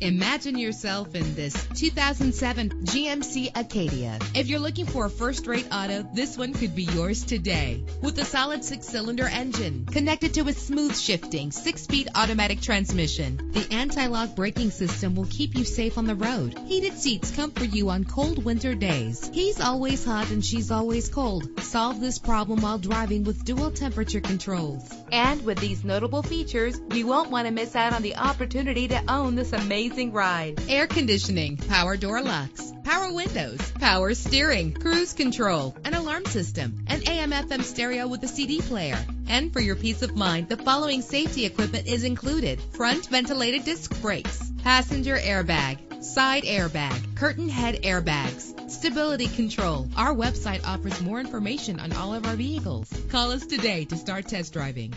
Imagine yourself in this 2007 GMC Acadia. If you're looking for a first-rate auto, this one could be yours today. With a solid six-cylinder engine connected to a smooth shifting six-speed automatic transmission, the anti-lock braking system will keep you safe on the road. Heated seats comfort you on cold winter days. He's always hot and she's always cold. Solve this problem while driving with dual temperature controls. And with these notable features, you won't want to miss out on the opportunity to own this amazing ride. Air conditioning, power door locks, power windows, power steering, cruise control, an alarm system, an AM FM stereo with a CD player. And for your peace of mind, the following safety equipment is included. Front ventilated disc brakes, passenger airbag, side airbag, curtain head airbags, stability control. Our website offers more information on all of our vehicles. Call us today to start test driving.